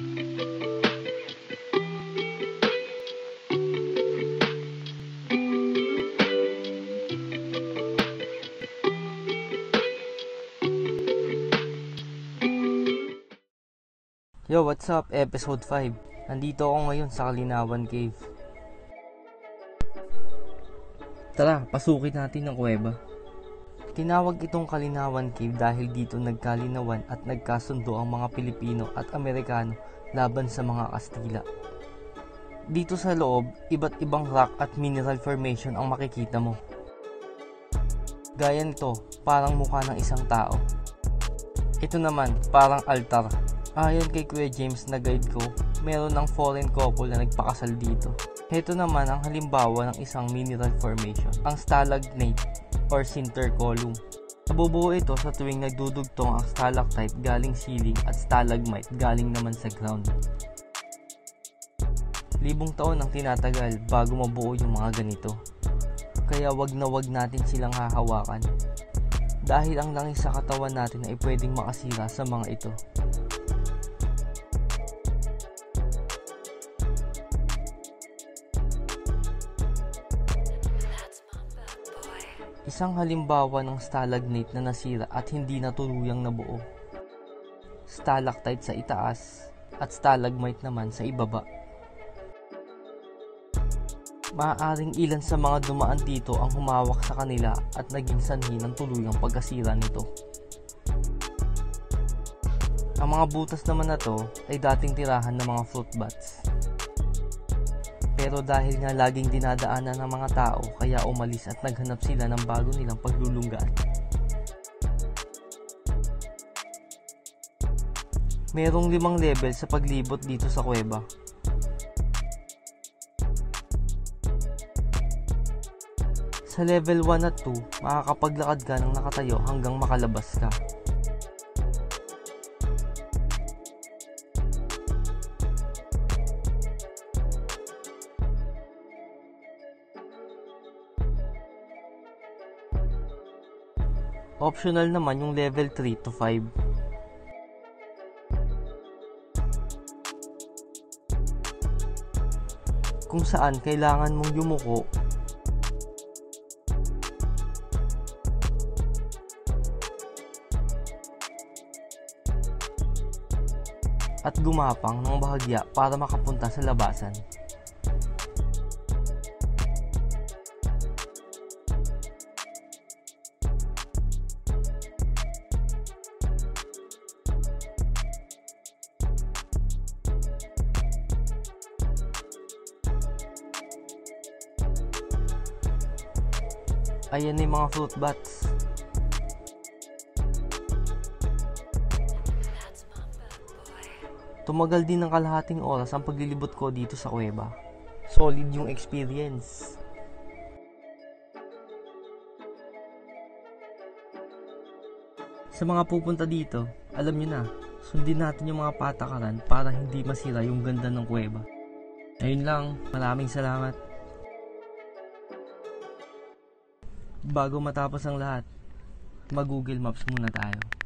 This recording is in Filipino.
Yo, what's up? Episode 5. Nandito ako ngayon sa Kalinawan Cave. Tara, pasukin natin ang kuweba. Tinawag itong Kalinawan Cave dahil dito nagkalinawan at nagkasundo ang mga Pilipino at Amerikano laban sa mga Kastila. Dito sa loob, iba't ibang rock at mineral formation ang makikita mo. Gaya nito, parang mukha ng isang tao. Ito naman, parang altar Ayon kay Kuya James na guide ko, meron ng foreign couple na nagpakasal dito. Heto naman ang halimbawa ng isang mineral formation, ang stalagnate or sinter column. Nabubuo ito sa tuwing nagdudugtong ang stalactite galing ceiling at stalagmite galing naman sa ground. Libong taon ang tinatagal bago mabuo yung mga ganito. Kaya wag na wag natin silang hahawakan. Dahil ang langis sa katawan natin ay pwedeng makasira sa mga ito. Isang halimbawa ng stalagnate na nasira at hindi natuluyang nabuo. Stalactite sa itaas at stalagmite naman sa ibaba. Maaaring ilan sa mga dumaan dito ang humawak sa kanila at naging sanhi ng tuluyang pagkasira nito. Ang mga butas naman na to ay dating tirahan ng mga fruit bats. Pero dahil nga laging dinadaanan ng mga tao, kaya umalis at naghanap sila ng bago nilang paglulunggaan. Merong limang level sa paglibot dito sa kuweba. Sa level 1 at 2, makakapaglakad ka ng nakatayo hanggang makalabas ka. Optional naman yung level 3 to 5. Kung saan kailangan mong yumuko at gumapang ng bahagya para makapunta sa labasan. Ayan na yung mga fruit bats. Tumagal din ng kalahating oras ang paglilibot ko dito sa kuweba. Solid yung experience. Sa mga pupunta dito, alam nyo na, sundin natin yung mga patakaran para hindi masira yung ganda ng kuweba. Ayun lang, maraming salamat. Bago matapos ang lahat, mag-Google Maps muna tayo.